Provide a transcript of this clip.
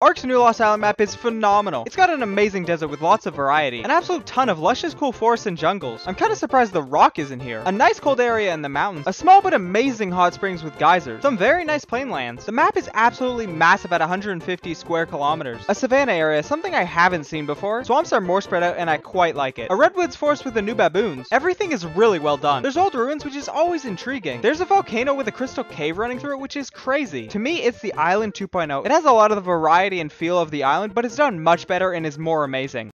Ark's new Lost Island map is phenomenal. It's got an amazing desert with lots of variety, an absolute ton of luscious cool forests and jungles. I'm kind of surprised the rock isn't here. A nice cold area in the mountains, a small but amazing hot springs with geysers, some very nice plain lands. The map is absolutely massive at 150 square kilometers. A savanna area, something I haven't seen before. Swamps are more spread out and I quite like it. A redwoods forest with the new baboons. Everything is really well done. There's old ruins which is always intriguing. There's a volcano with a crystal cave running through it which is crazy. To me it's the island 2.0. It has a lot of the variety and feel of the island, but it's done much better and is more amazing.